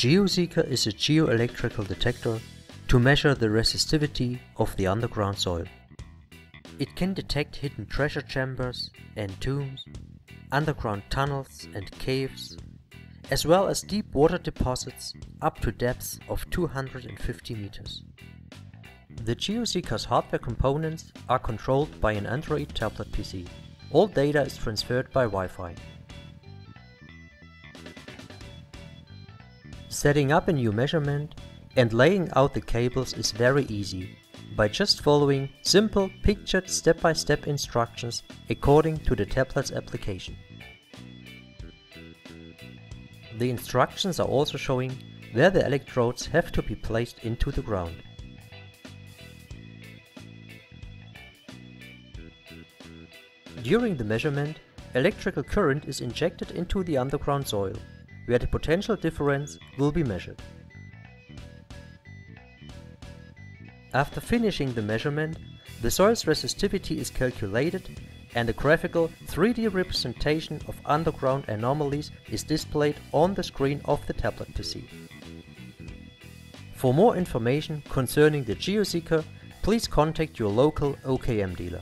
GeoSeeker is a geoelectrical detector to measure the resistivity of the underground soil. It can detect hidden treasure chambers and tombs, underground tunnels and caves, as well as deep water deposits up to depths of 250 meters. The GeoSeeker's hardware components are controlled by an Android tablet PC. All data is transferred by Wi-Fi. Setting up a new measurement and laying out the cables is very easy by just following simple pictured step-by-step -step instructions according to the tablet's application. The instructions are also showing where the electrodes have to be placed into the ground. During the measurement, electrical current is injected into the underground soil where the potential difference will be measured. After finishing the measurement, the soil's resistivity is calculated and a graphical 3D representation of underground anomalies is displayed on the screen of the tablet PC. For more information concerning the GeoSeeker, please contact your local OKM dealer.